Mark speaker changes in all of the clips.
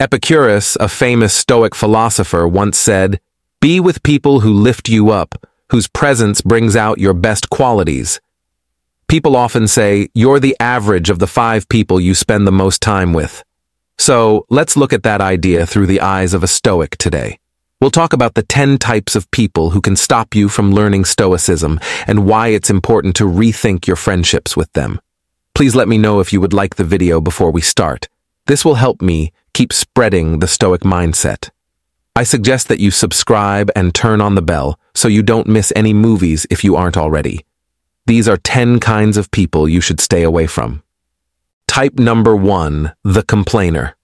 Speaker 1: Epicurus, a famous Stoic philosopher, once said, Be with people who lift you up, whose presence brings out your best qualities. People often say, you're the average of the five people you spend the most time with. So, let's look at that idea through the eyes of a Stoic today. We'll talk about the 10 types of people who can stop you from learning Stoicism and why it's important to rethink your friendships with them. Please let me know if you would like the video before we start. This will help me keep spreading the Stoic mindset. I suggest that you subscribe and turn on the bell so you don't miss any movies if you aren't already. These are 10 kinds of people you should stay away from. Type number one, the complainer.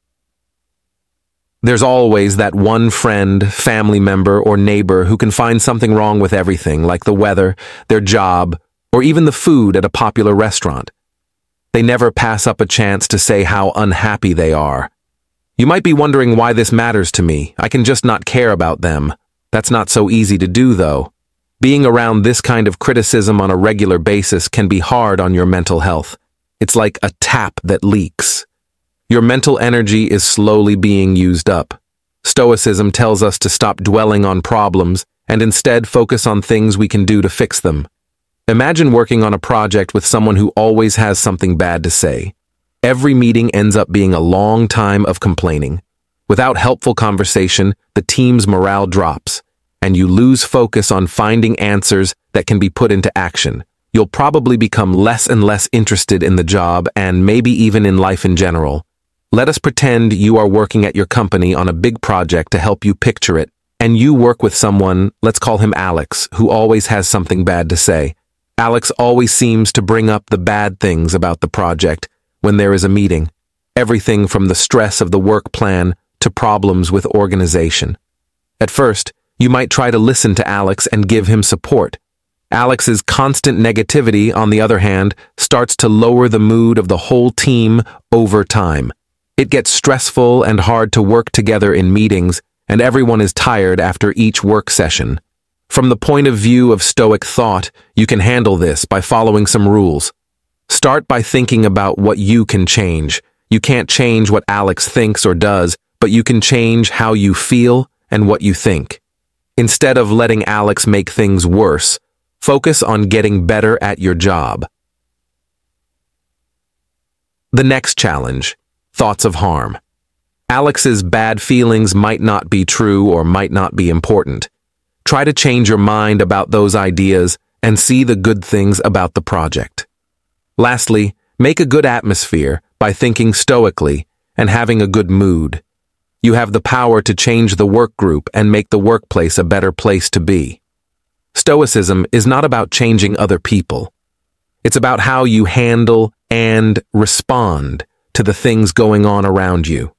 Speaker 1: There's always that one friend, family member, or neighbor who can find something wrong with everything, like the weather, their job, or even the food at a popular restaurant. They never pass up a chance to say how unhappy they are. You might be wondering why this matters to me. I can just not care about them. That's not so easy to do, though. Being around this kind of criticism on a regular basis can be hard on your mental health. It's like a tap that leaks. Your mental energy is slowly being used up. Stoicism tells us to stop dwelling on problems and instead focus on things we can do to fix them. Imagine working on a project with someone who always has something bad to say. Every meeting ends up being a long time of complaining. Without helpful conversation, the team's morale drops, and you lose focus on finding answers that can be put into action. You'll probably become less and less interested in the job and maybe even in life in general. Let us pretend you are working at your company on a big project to help you picture it, and you work with someone, let's call him Alex, who always has something bad to say. Alex always seems to bring up the bad things about the project when there is a meeting, everything from the stress of the work plan to problems with organization. At first, you might try to listen to Alex and give him support. Alex's constant negativity, on the other hand, starts to lower the mood of the whole team over time. It gets stressful and hard to work together in meetings, and everyone is tired after each work session. From the point of view of Stoic thought, you can handle this by following some rules. Start by thinking about what you can change. You can't change what Alex thinks or does, but you can change how you feel and what you think. Instead of letting Alex make things worse, focus on getting better at your job. The next challenge, thoughts of harm. Alex's bad feelings might not be true or might not be important. Try to change your mind about those ideas and see the good things about the project. Lastly, make a good atmosphere by thinking stoically and having a good mood. You have the power to change the work group and make the workplace a better place to be. Stoicism is not about changing other people. It's about how you handle and respond to the things going on around you.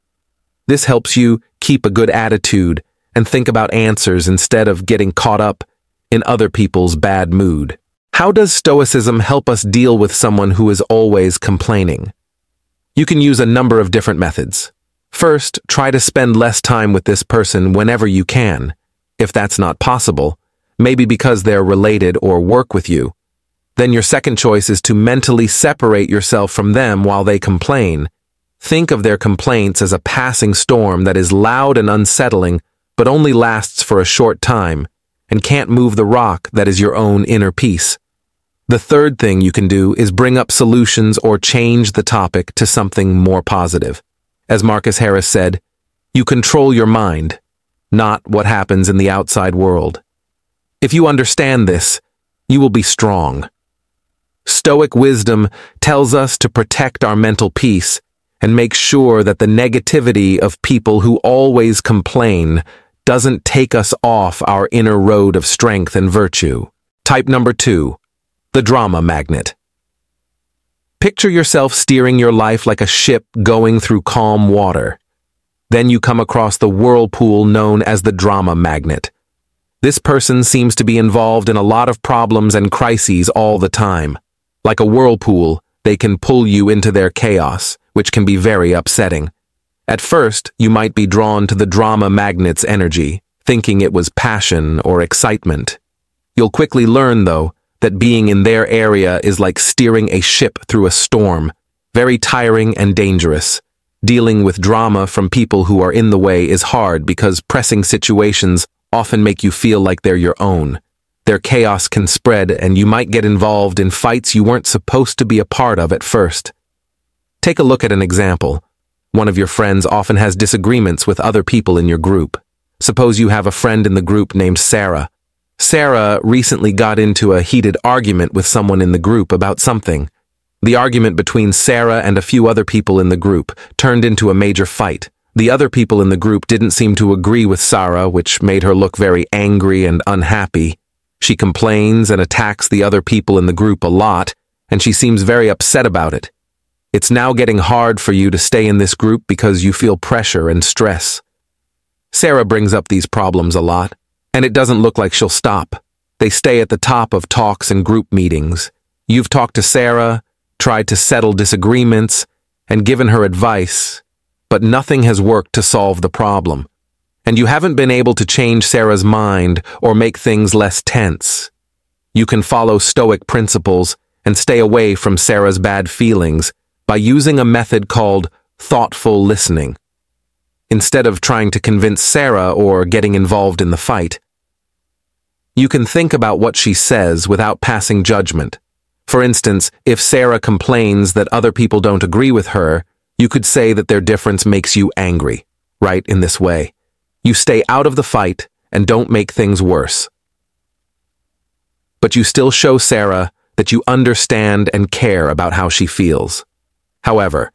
Speaker 1: This helps you keep a good attitude and think about answers instead of getting caught up in other people's bad mood. How does Stoicism help us deal with someone who is always complaining? You can use a number of different methods. First, try to spend less time with this person whenever you can. If that's not possible, maybe because they're related or work with you, then your second choice is to mentally separate yourself from them while they complain. Think of their complaints as a passing storm that is loud and unsettling but only lasts for a short time and can't move the rock that is your own inner peace. The third thing you can do is bring up solutions or change the topic to something more positive. As Marcus Aurelius said, you control your mind, not what happens in the outside world. If you understand this, you will be strong. Stoic wisdom tells us to protect our mental peace and make sure that the negativity of people who always complain doesn't take us off our inner road of strength and virtue. Type number two, the drama magnet. Picture yourself steering your life like a ship going through calm water. Then you come across the whirlpool known as the drama magnet. This person seems to be involved in a lot of problems and crises all the time. Like a whirlpool, they can pull you into their chaos, which can be very upsetting. At first, you might be drawn to the drama magnet's energy, thinking it was passion or excitement. You'll quickly learn, though, that being in their area is like steering a ship through a storm, very tiring and dangerous. Dealing with drama from people who are in the way is hard because pressing situations often make you feel like they're your own. Their chaos can spread and you might get involved in fights you weren't supposed to be a part of at first. Take a look at an example. One of your friends often has disagreements with other people in your group. Suppose you have a friend in the group named Sarah. Sarah recently got into a heated argument with someone in the group about something. The argument between Sarah and a few other people in the group turned into a major fight. The other people in the group didn't seem to agree with Sarah, which made her look very angry and unhappy. She complains and attacks the other people in the group a lot, and she seems very upset about it. It's now getting hard for you to stay in this group because you feel pressure and stress. Sarah brings up these problems a lot, and it doesn't look like she'll stop. They stay at the top of talks and group meetings. You've talked to Sarah, tried to settle disagreements, and given her advice, but nothing has worked to solve the problem. And you haven't been able to change Sarah's mind or make things less tense. You can follow Stoic principles and stay away from Sarah's bad feelings by using a method called thoughtful listening. Instead of trying to convince Sarah or getting involved in the fight, you can think about what she says without passing judgment. For instance, if Sarah complains that other people don't agree with her, you could say that their difference makes you angry, right, in this way. You stay out of the fight and don't make things worse. But you still show Sarah that you understand and care about how she feels. However,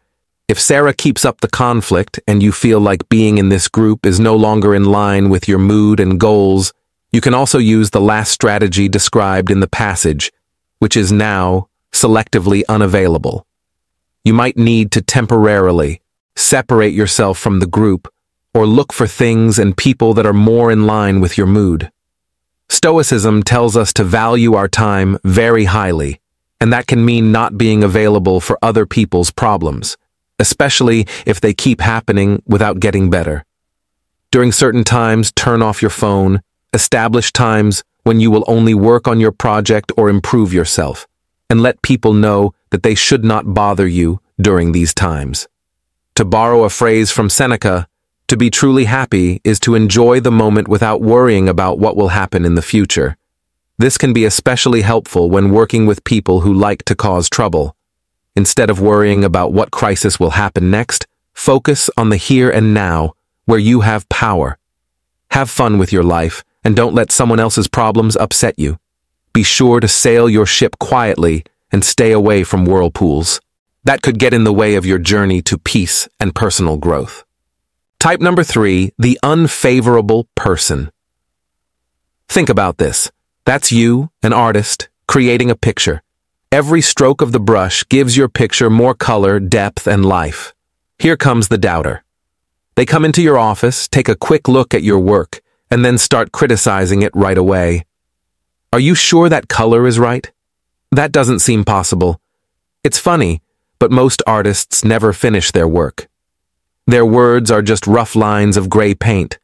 Speaker 1: if Sarah keeps up the conflict and you feel like being in this group is no longer in line with your mood and goals, you can also use the last strategy described in the passage which is now selectively unavailable. You might need to temporarily separate yourself from the group or look for things and people that are more in line with your mood. Stoicism tells us to value our time very highly, and that can mean not being available for other people's problems, especially if they keep happening without getting better. During certain times, turn off your phone, establish times when you will only work on your project or improve yourself, and let people know that they should not bother you during these times. To borrow a phrase from Seneca, to be truly happy is to enjoy the moment without worrying about what will happen in the future. This can be especially helpful when working with people who like to cause trouble. Instead of worrying about what crisis will happen next, focus on the here and now, where you have power. Have fun with your life, and don't let someone else's problems upset you. Be sure to sail your ship quietly and stay away from whirlpools. That could get in the way of your journey to peace and personal growth. Type number three, the unfavorable person. Think about this. That's you, an artist, creating a picture. Every stroke of the brush gives your picture more color, depth, and life. Here comes the doubter. They come into your office, take a quick look at your work, and then start criticizing it right away. Are you sure that color is right? That doesn't seem possible. It's funny, but most artists never finish their work. Their words are just rough lines of gray paint.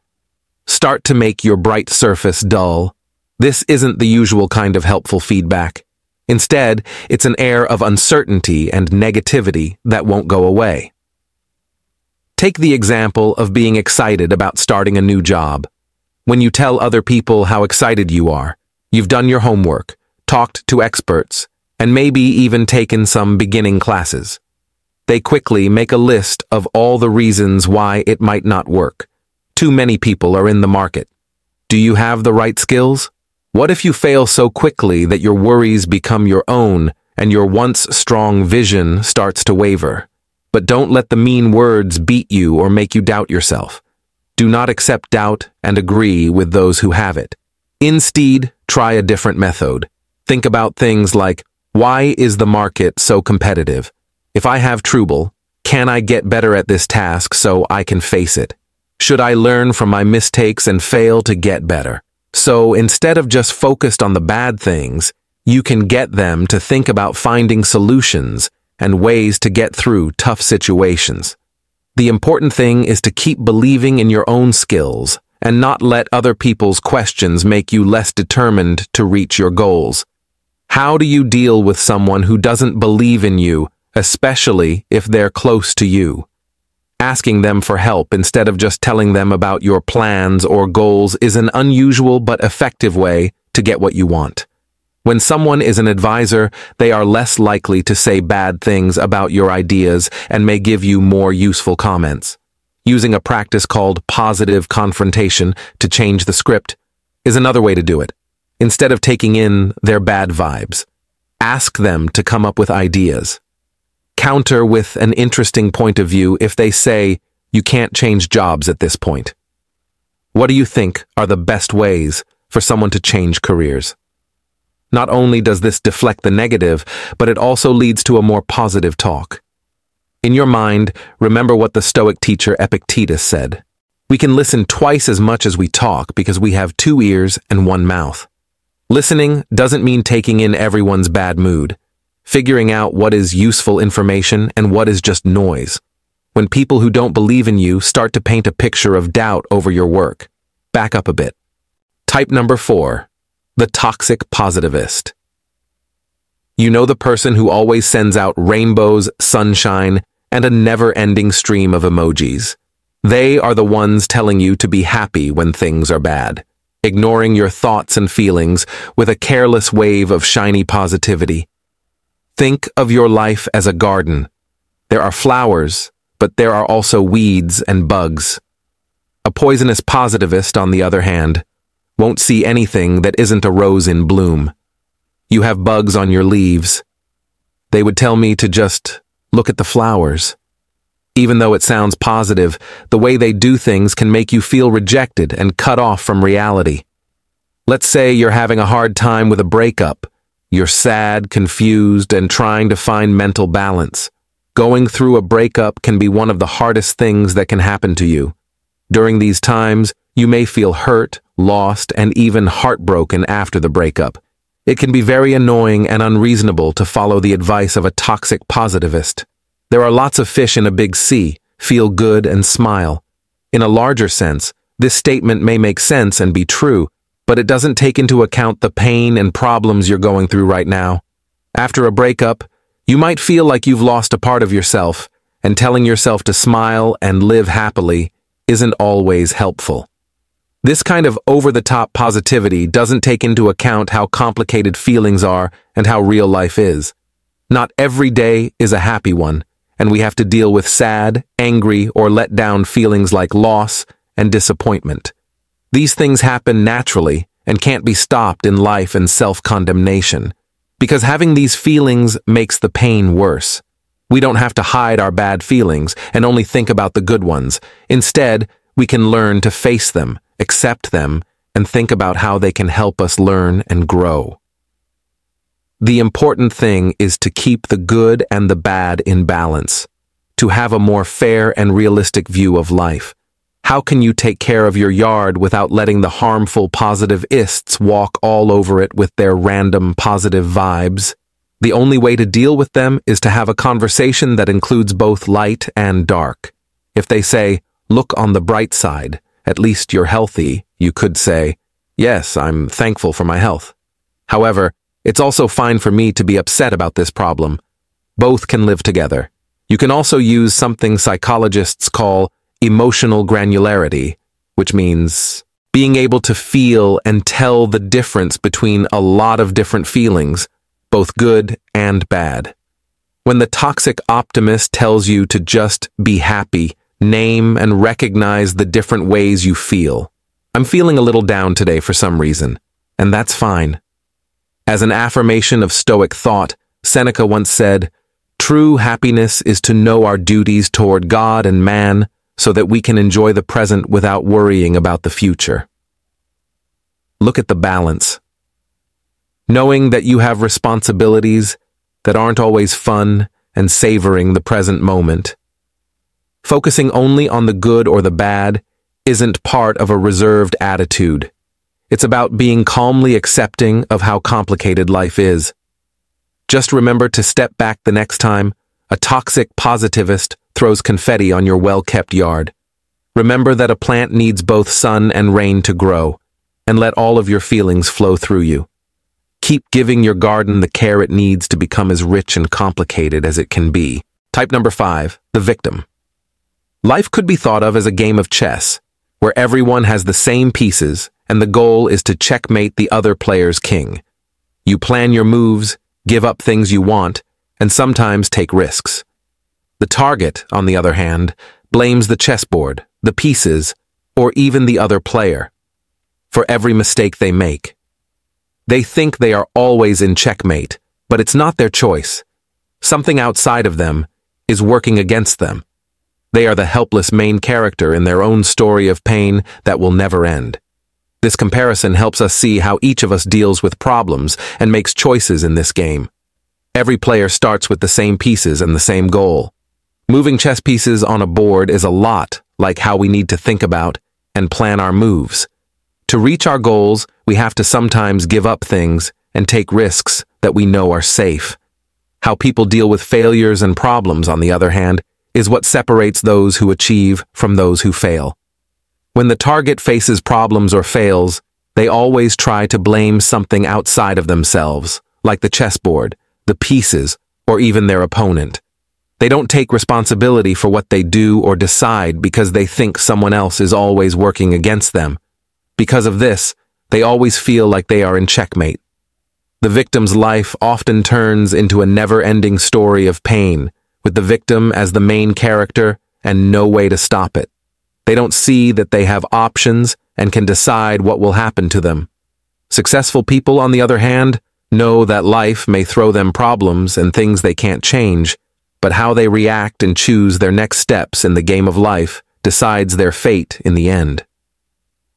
Speaker 1: Start to make your bright surface dull. This isn't the usual kind of helpful feedback. Instead, it's an air of uncertainty and negativity that won't go away. Take the example of being excited about starting a new job. When you tell other people how excited you are, you've done your homework, talked to experts, and maybe even taken some beginning classes. They quickly make a list of all the reasons why it might not work. Too many people are in the market. Do you have the right skills? What if you fail so quickly that your worries become your own and your once strong vision starts to waver? But don't let the mean words beat you or make you doubt yourself. Do not accept doubt and agree with those who have it. Instead, try a different method. Think about things like, why is the market so competitive? If I have trouble, can I get better at this task so I can face it? Should I learn from my mistakes and fail to get better? So instead of just focused on the bad things, you can get them to think about finding solutions and ways to get through tough situations. The important thing is to keep believing in your own skills and not let other people's questions make you less determined to reach your goals. How do you deal with someone who doesn't believe in you, especially if they're close to you? Asking them for help instead of just telling them about your plans or goals is an unusual but effective way to get what you want. When someone is an advisor, they are less likely to say bad things about your ideas and may give you more useful comments. Using a practice called positive confrontation to change the script is another way to do it. Instead of taking in their bad vibes, ask them to come up with ideas. Counter with an interesting point of view if they say you can't change jobs at this point. What do you think are the best ways for someone to change careers? Not only does this deflect the negative, but it also leads to a more positive talk. In your mind, remember what the Stoic teacher Epictetus said. We can listen twice as much as we talk because we have two ears and one mouth. Listening doesn't mean taking in everyone's bad mood. Figuring out what is useful information and what is just noise. When people who don't believe in you start to paint a picture of doubt over your work, back up a bit. Type number four, the toxic positivist. You know the person who always sends out rainbows, sunshine, and a never-ending stream of emojis. They are the ones telling you to be happy when things are bad ignoring your thoughts and feelings with a careless wave of shiny positivity. Think of your life as a garden. There are flowers, but there are also weeds and bugs. A poisonous positivist, on the other hand, won't see anything that isn't a rose in bloom. You have bugs on your leaves. They would tell me to just look at the flowers. Even though it sounds positive, the way they do things can make you feel rejected and cut off from reality. Let's say you're having a hard time with a breakup. You're sad, confused, and trying to find mental balance. Going through a breakup can be one of the hardest things that can happen to you. During these times, you may feel hurt, lost, and even heartbroken after the breakup. It can be very annoying and unreasonable to follow the advice of a toxic positivist. There are lots of fish in a big sea, feel good and smile. In a larger sense, this statement may make sense and be true, but it doesn't take into account the pain and problems you're going through right now. After a breakup, you might feel like you've lost a part of yourself, and telling yourself to smile and live happily isn't always helpful. This kind of over-the-top positivity doesn't take into account how complicated feelings are and how real life is. Not every day is a happy one, and we have to deal with sad, angry, or let down feelings like loss and disappointment. These things happen naturally and can't be stopped in life and self-condemnation, because having these feelings makes the pain worse. We don't have to hide our bad feelings and only think about the good ones. Instead, we can learn to face them, accept them, and think about how they can help us learn and grow. The important thing is to keep the good and the bad in balance, to have a more fair and realistic view of life. How can you take care of your yard without letting the harmful positivists walk all over it with their random positive vibes? The only way to deal with them is to have a conversation that includes both light and dark. If they say, look on the bright side, at least you're healthy, you could say, yes, I'm thankful for my health. However, it's also fine for me to be upset about this problem. Both can live together. You can also use something psychologists call emotional granularity, which means being able to feel and tell the difference between a lot of different feelings, both good and bad. When the toxic optimist tells you to just be happy, name and recognize the different ways you feel. I'm feeling a little down today for some reason, and that's fine. As an affirmation of Stoic thought, Seneca once said, True happiness is to know our duties toward God and man so that we can enjoy the present without worrying about the future. Look at the balance. Knowing that you have responsibilities that aren't always fun and savoring the present moment. Focusing only on the good or the bad isn't part of a reserved attitude. It's about being calmly accepting of how complicated life is. Just remember to step back the next time a toxic positivist throws confetti on your well-kept yard. Remember that a plant needs both sun and rain to grow, and let all of your feelings flow through you. Keep giving your garden the care it needs to become as rich and complicated as it can be. Type number five, the victim. Life could be thought of as a game of chess, where everyone has the same pieces and the goal is to checkmate the other player's king. You plan your moves, give up things you want, and sometimes take risks. The target, on the other hand, blames the chessboard, the pieces, or even the other player for every mistake they make. They think they are always in checkmate, but it's not their choice. Something outside of them is working against them. They are the helpless main character in their own story of pain that will never end. This comparison helps us see how each of us deals with problems and makes choices in this game. Every player starts with the same pieces and the same goal. Moving chess pieces on a board is a lot like how we need to think about and plan our moves. To reach our goals, we have to sometimes give up things and take risks that we know are safe. How people deal with failures and problems, on the other hand, is what separates those who achieve from those who fail. When the target faces problems or fails, they always try to blame something outside of themselves, like the chessboard, the pieces, or even their opponent. They don't take responsibility for what they do or decide because they think someone else is always working against them. Because of this, they always feel like they are in checkmate. The victim's life often turns into a never-ending story of pain, with the victim as the main character and no way to stop it. They don't see that they have options and can decide what will happen to them. Successful people, on the other hand, know that life may throw them problems and things they can't change, but how they react and choose their next steps in the game of life decides their fate in the end.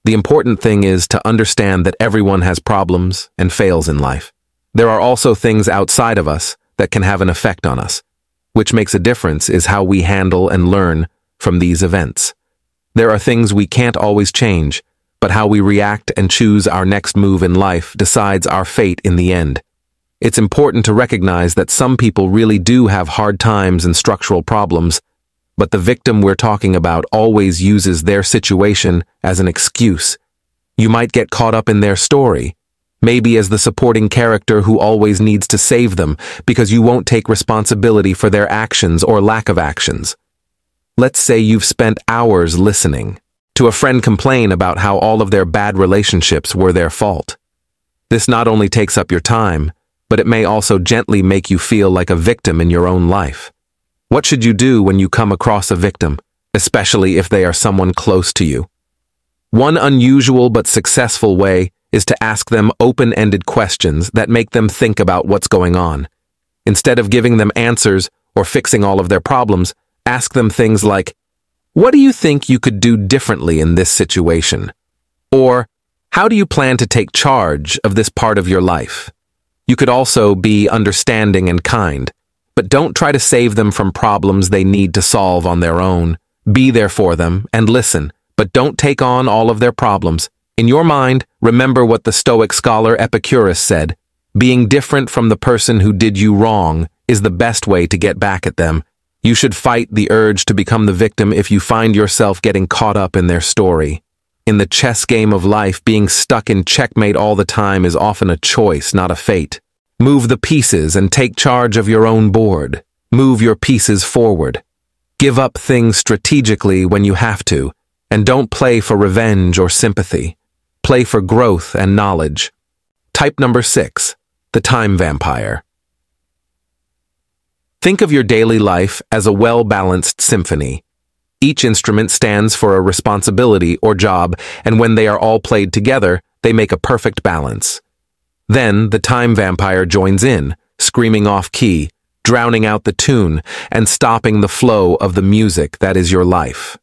Speaker 1: The important thing is to understand that everyone has problems and fails in life. There are also things outside of us that can have an effect on us. Which makes a difference is how we handle and learn from these events. There are things we can't always change, but how we react and choose our next move in life decides our fate in the end. It's important to recognize that some people really do have hard times and structural problems, but the victim we're talking about always uses their situation as an excuse. You might get caught up in their story, maybe as the supporting character who always needs to save them because you won't take responsibility for their actions or lack of actions. Let's say you've spent hours listening to a friend complain about how all of their bad relationships were their fault. This not only takes up your time, but it may also gently make you feel like a victim in your own life. What should you do when you come across a victim, especially if they are someone close to you? One unusual but successful way is to ask them open-ended questions that make them think about what's going on. Instead of giving them answers or fixing all of their problems, ask them things like, what do you think you could do differently in this situation? Or, how do you plan to take charge of this part of your life? You could also be understanding and kind, but don't try to save them from problems they need to solve on their own. Be there for them and listen, but don't take on all of their problems. In your mind, remember what the Stoic scholar Epicurus said. Being different from the person who did you wrong is the best way to get back at them. You should fight the urge to become the victim if you find yourself getting caught up in their story. In the chess game of life, being stuck in checkmate all the time is often a choice, not a fate. Move the pieces and take charge of your own board. Move your pieces forward. Give up things strategically when you have to, and don't play for revenge or sympathy. Play for growth and knowledge. Type number six, the time vampire. Think of your daily life as a well-balanced symphony. Each instrument stands for a responsibility or job, and when they are all played together, they make a perfect balance. Then the time vampire joins in, screaming off key, drowning out the tune, and stopping the flow of the music that is your life.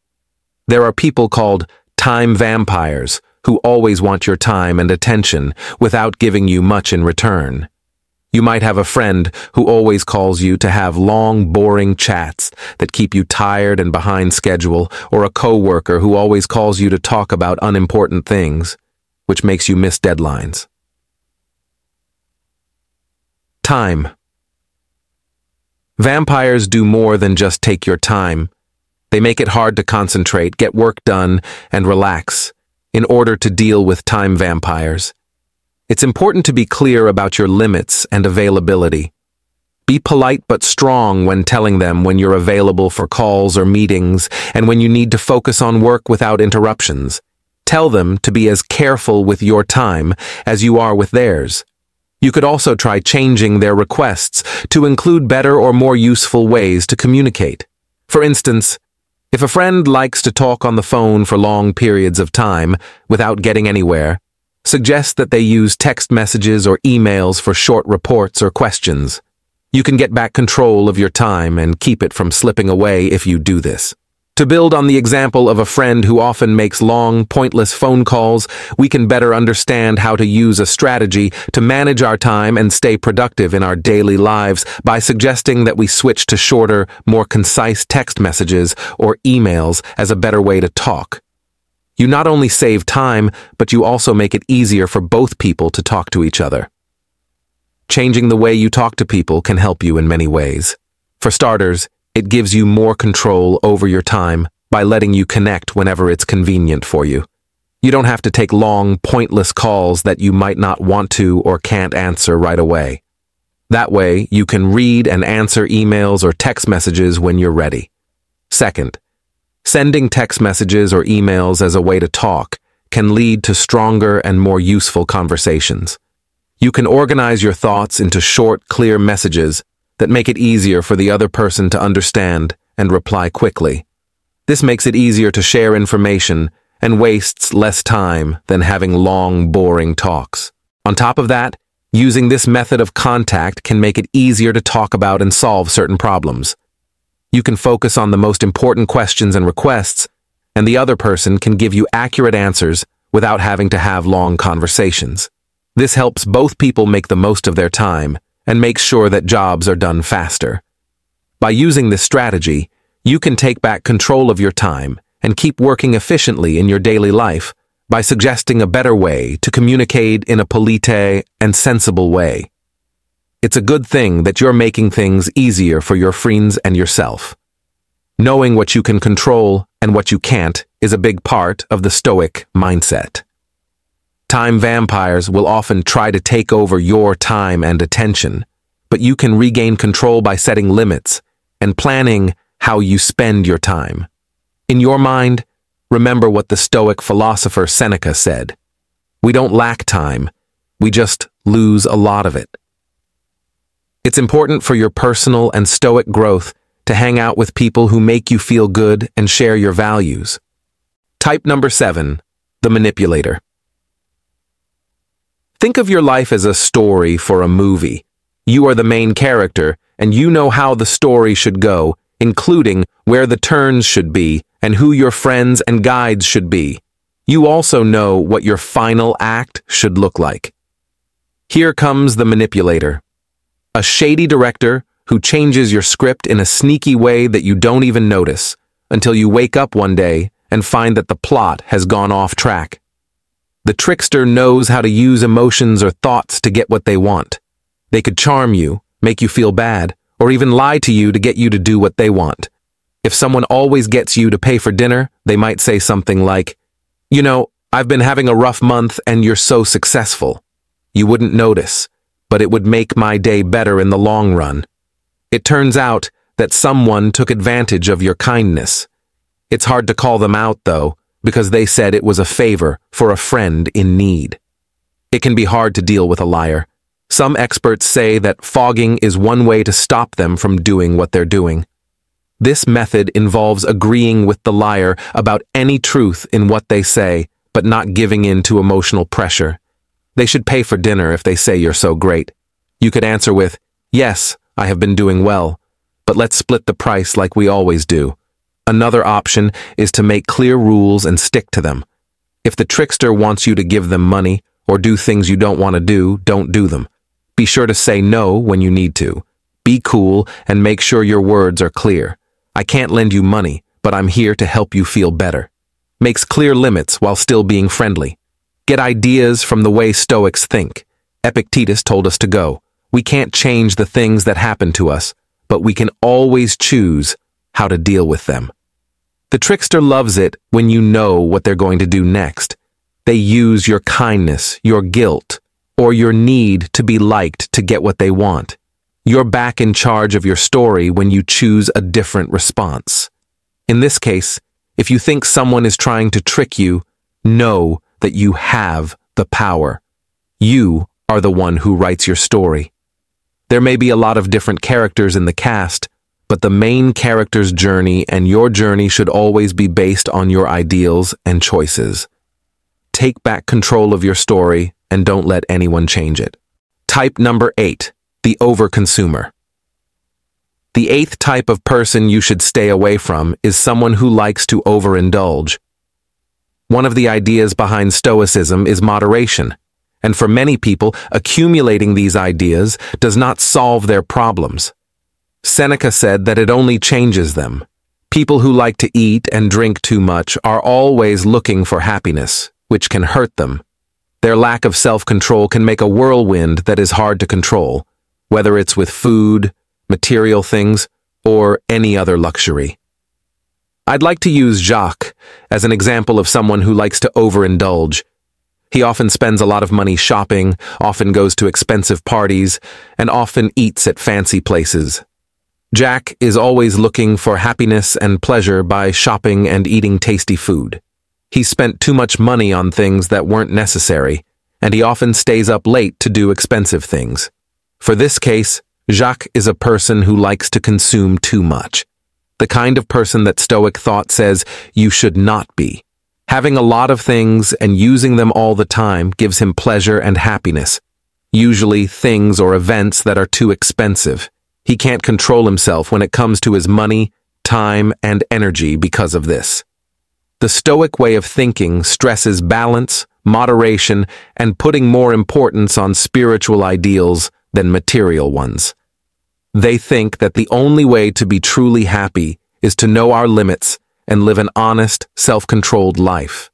Speaker 1: There are people called time vampires who always want your time and attention without giving you much in return. You might have a friend who always calls you to have long, boring chats that keep you tired and behind schedule, or a coworker who always calls you to talk about unimportant things, which makes you miss deadlines. Time. Vampires do more than just take your time. They make it hard to concentrate, get work done, and relax in order to deal with time vampires. It's important to be clear about your limits and availability. Be polite but strong when telling them when you're available for calls or meetings and when you need to focus on work without interruptions. Tell them to be as careful with your time as you are with theirs. You could also try changing their requests to include better or more useful ways to communicate. For instance, if a friend likes to talk on the phone for long periods of time without getting anywhere, suggest that they use text messages or emails for short reports or questions. You can get back control of your time and keep it from slipping away if you do this. To build on the example of a friend who often makes long, pointless phone calls, we can better understand how to use a strategy to manage our time and stay productive in our daily lives by suggesting that we switch to shorter, more concise text messages or emails as a better way to talk. You not only save time, but you also make it easier for both people to talk to each other. Changing the way you talk to people can help you in many ways. For starters, it gives you more control over your time by letting you connect whenever it's convenient for you. You don't have to take long, pointless calls that you might not want to or can't answer right away. That way, you can read and answer emails or text messages when you're ready. Second, sending text messages or emails as a way to talk can lead to stronger and more useful conversations. You can organize your thoughts into short, clear messages that make it easier for the other person to understand and reply quickly. This makes it easier to share information and wastes less time than having long, boring talks. On top of that, using this method of contact can make it easier to talk about and solve certain problems. You can focus on the most important questions and requests, and the other person can give you accurate answers without having to have long conversations. This helps both people make the most of their time and makes sure that jobs are done faster. By using this strategy, you can take back control of your time and keep working efficiently in your daily life by suggesting a better way to communicate in a polite and sensible way. It's a good thing that you're making things easier for your friends and yourself. Knowing what you can control and what you can't is a big part of the Stoic mindset. Time vampires will often try to take over your time and attention, but you can regain control by setting limits and planning how you spend your time. In your mind, remember what the Stoic philosopher Seneca said. We don't lack time, we just lose a lot of it. It's important for your personal and Stoic growth to hang out with people who make you feel good and share your values. Type number seven, the manipulator. Think of your life as a story for a movie. You are the main character, and you know how the story should go, including where the turns should be and who your friends and guides should be. You also know what your final act should look like. Here comes the manipulator. A shady director who changes your script in a sneaky way that you don't even notice until you wake up one day and find that the plot has gone off track. The trickster knows how to use emotions or thoughts to get what they want. They could charm you, make you feel bad, or even lie to you to get you to do what they want. If someone always gets you to pay for dinner, they might say something like, You know, I've been having a rough month and you're so successful. You wouldn't notice, but it would make my day better in the long run. It turns out that someone took advantage of your kindness. It's hard to call them out, though, because they said it was a favor for a friend in need. It can be hard to deal with a liar. Some experts say that fogging is one way to stop them from doing what they're doing. This method involves agreeing with the liar about any truth in what they say, but not giving in to emotional pressure. They should pay for dinner if they say you're so great. You could answer with, Yes, I have been doing well, but let's split the price like we always do. Another option is to make clear rules and stick to them. If the trickster wants you to give them money or do things you don't want to do, don't do them. Be sure to say no when you need to. Be cool and make sure your words are clear. I can't lend you money, but I'm here to help you feel better. Makes clear limits while still being friendly. Get ideas from the way Stoics think. Epictetus told us to go. We can't change the things that happen to us, but we can always choose how to deal with them. The trickster loves it when you know what they're going to do next. They use your kindness, your guilt, or your need to be liked to get what they want. you're back in charge of your story when you choose a different response. In this case, if you think someone is trying to trick you, know that you have the power. You are the one who writes your story. There may be a lot of different characters in the cast, but the main character's journey and your journey should always be based on your ideals and choices. Take back control of your story and don't let anyone change it. Type number eight, the overconsumer. The eighth type of person you should stay away from is someone who likes to overindulge. One of the ideas behind Stoicism is moderation, and for many people, accumulating these ideas does not solve their problems. Seneca said that it only changes them. People who like to eat and drink too much are always looking for happiness, which can hurt them. Their lack of self-control can make a whirlwind that is hard to control, whether it's with food, material things, or any other luxury. I'd like to use Jacques as an example of someone who likes to overindulge. He often spends a lot of money shopping, often goes to expensive parties, and often eats at fancy places. Jack is always looking for happiness and pleasure by shopping and eating tasty food. He spent too much money on things that weren't necessary, and he often stays up late to do expensive things. For this case, Jacques is a person who likes to consume too much. The kind of person that Stoic thought says you should not be. Having a lot of things and using them all the time gives him pleasure and happiness, usually things or events that are too expensive. He can't control himself when it comes to his money, time, and energy because of this. The Stoic way of thinking stresses balance, moderation, and putting more importance on spiritual ideals than material ones. They think that the only way to be truly happy is to know our limits and live an honest, self-controlled life.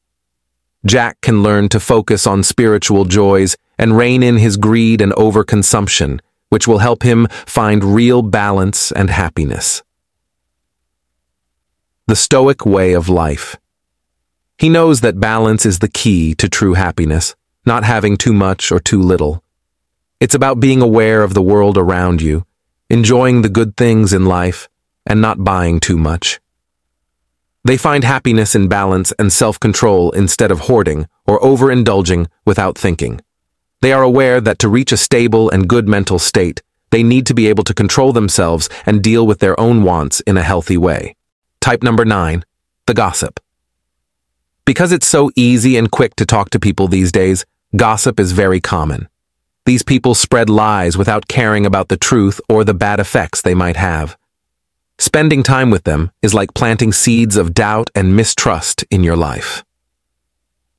Speaker 1: Jack can learn to focus on spiritual joys and rein in his greed and overconsumption which will help him find real balance and happiness. The Stoic Way of Life He knows that balance is the key to true happiness, not having too much or too little. It's about being aware of the world around you, enjoying the good things in life, and not buying too much. They find happiness in balance and self-control instead of hoarding or overindulging without thinking. They are aware that to reach a stable and good mental state, they need to be able to control themselves and deal with their own wants in a healthy way. Type number nine, the gossip. Because it's so easy and quick to talk to people these days, gossip is very common. These people spread lies without caring about the truth or the bad effects they might have. Spending time with them is like planting seeds of doubt and mistrust in your life.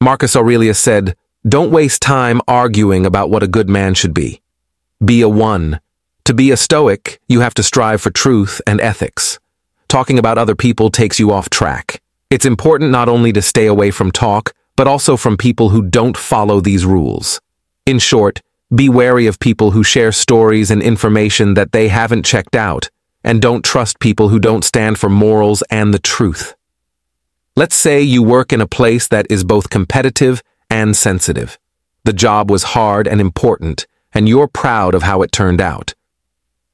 Speaker 1: Marcus Aurelius said, don't waste time arguing about what a good man should be. Be a one. To be a stoic, you have to strive for truth and ethics. Talking about other people takes you off track. It's important not only to stay away from talk, but also from people who don't follow these rules. In short, be wary of people who share stories and information that they haven't checked out, and don't trust people who don't stand for morals and the truth. Let's say you work in a place that is both competitive and sensitive. The job was hard and important, and you're proud of how it turned out.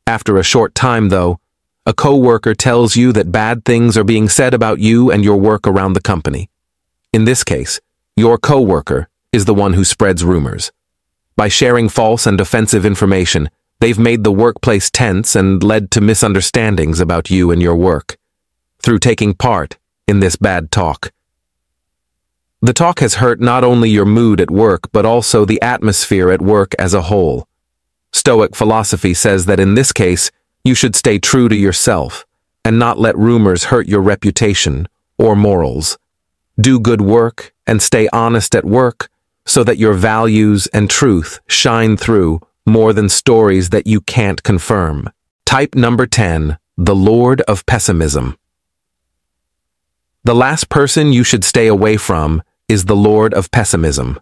Speaker 1: After a short time, though, a co-worker tells you that bad things are being said about you and your work around the company. In this case, your co-worker is the one who spreads rumors. By sharing false and offensive information, they've made the workplace tense and led to misunderstandings about you and your work. Through taking part in this bad talk, the talk has hurt not only your mood at work, but also the atmosphere at work as a whole. Stoic philosophy says that in this case, you should stay true to yourself and not let rumors hurt your reputation or morals. Do good work and stay honest at work so that your values and truth shine through more than stories that you can't confirm. Type number 10, the Lord of Pessimism. The last person you should stay away from is the lord of pessimism.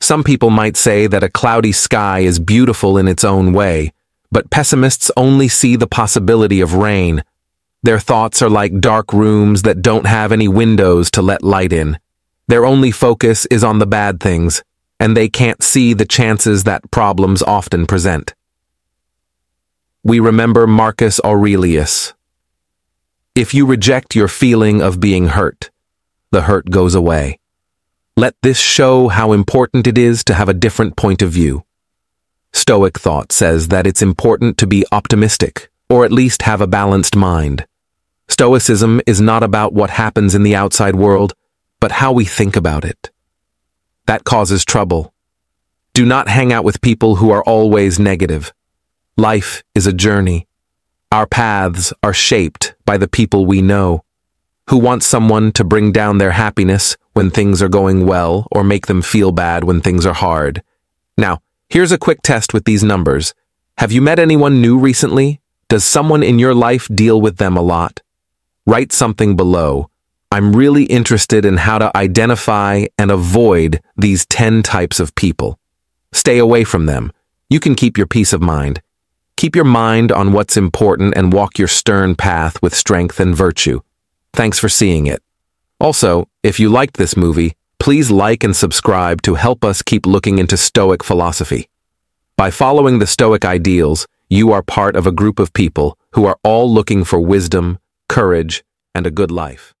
Speaker 1: Some people might say that a cloudy sky is beautiful in its own way, but pessimists only see the possibility of rain. Their thoughts are like dark rooms that don't have any windows to let light in. Their only focus is on the bad things, and they can't see the chances that problems often present. we remember Marcus Aurelius. If you reject your feeling of being hurt, the hurt goes away. Let this show how important it is to have a different point of view. Stoic thought says that it's important to be optimistic, or at least have a balanced mind. Stoicism is not about what happens in the outside world, but how we think about it. That causes trouble. Do not hang out with people who are always negative. Life is a journey. Our paths are shaped by the people we know. Who want someone to bring down their happiness when things are going well or make them feel bad when things are hard? Now, here's a quick test with these numbers. Have you met anyone new recently? Does someone in your life deal with them a lot? Write something below. I'm really interested in how to identify and avoid these 10 types of people. Stay away from them. You can keep your peace of mind. Keep your mind on what's important and walk your stern path with strength and virtue. Thanks for seeing it. Also, if you liked this movie, please like and subscribe to help us keep looking into Stoic philosophy. By following the Stoic ideals, you are part of a group of people who are all looking for wisdom, courage, and a good life.